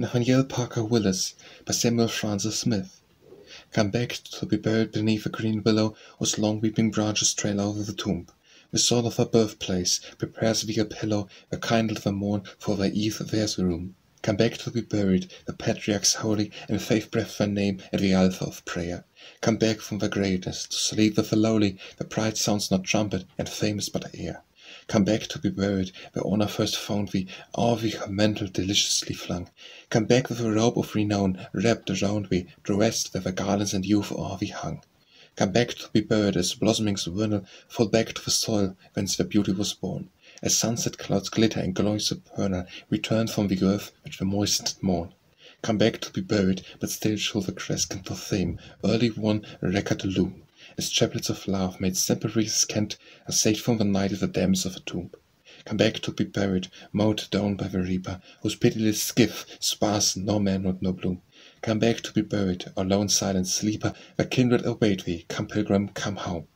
Nathaniel Parker Willis by Samuel Francis Smith. Come back to be buried beneath a green willow whose long weeping branches trail over the tomb. The soul of her birthplace prepares thee a pillow where kindle the morn for thy eve there's room. Come back to be buried, the patriarchs holy, and faith breath thy name at the altar of prayer. Come back from the greatness, to sleep with the lowly, the pride sounds not trumpet, and fame is but air. Come back to be buried, where honor first found thee, all thee her mantle deliciously flung. Come back with a robe of renown wrapped around thee, dressed where the garlands and youth o'er thee hung. Come back to be buried as blossomings vernal fall back to the soil whence their beauty was born. As sunset clouds glitter and glory supernal return from the earth which the moistened morn. Come back to be buried, but still show the crescent of fame, early won record loom as chaplets of love made simple scant are saved from the night of the depths of a tomb. Come back to be buried, mowed down by the reaper, whose pitiless skiff spars no man and no bloom. Come back to be buried, O lone silent sleeper, where kindred await thee, come pilgrim, come home.